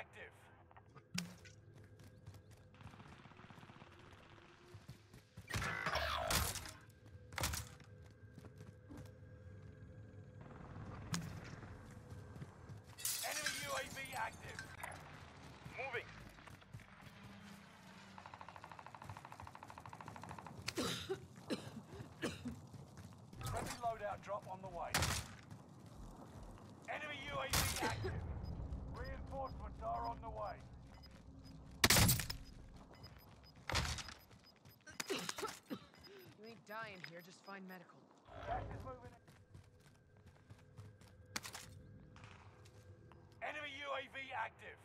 active. Enemy UAV active. Moving. Friendly loadout drop on the way. Enemy UAV active. Reinforcements are on the way. Ain't dying here, just find medical. Enemy UAV active.